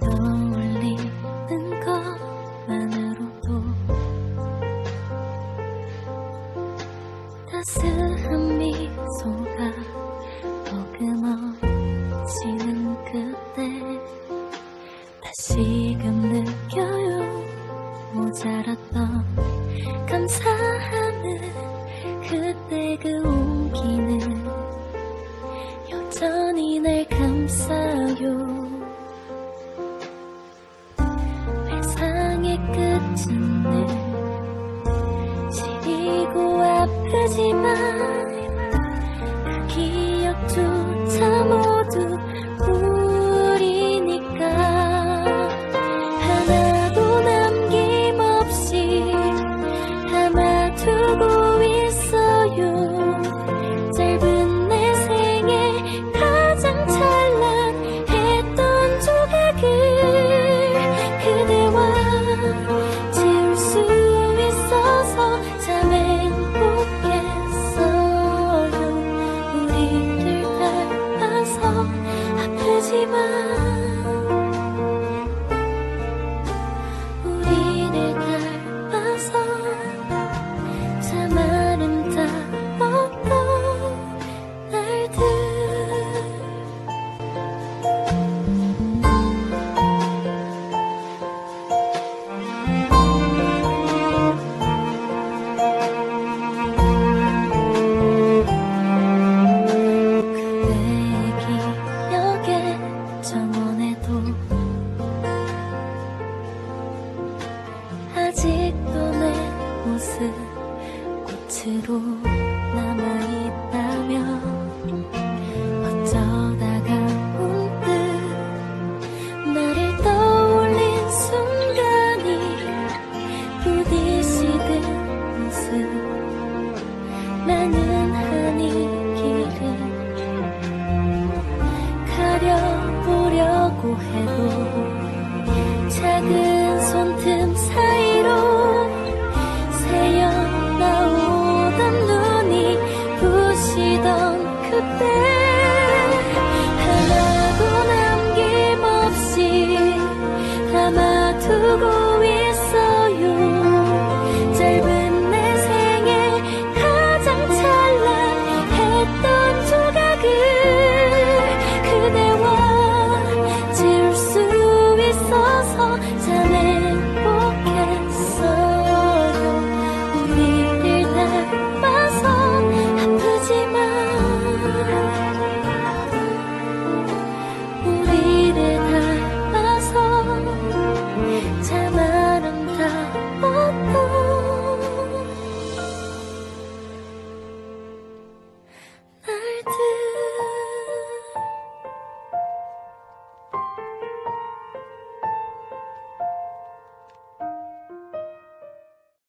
떠올리는 것만으로도 따스한 미소가 머금어지는 그때 다시금 느껴요. 모자랐던 감사함을 그때 그 회상의 끝은 늘 모습 꽃으로 남아있다면 어쩌다가 문득 나를 떠올린 순간이 부디시는 모습 많은 한이 길을 가려보려고 해도 작은 부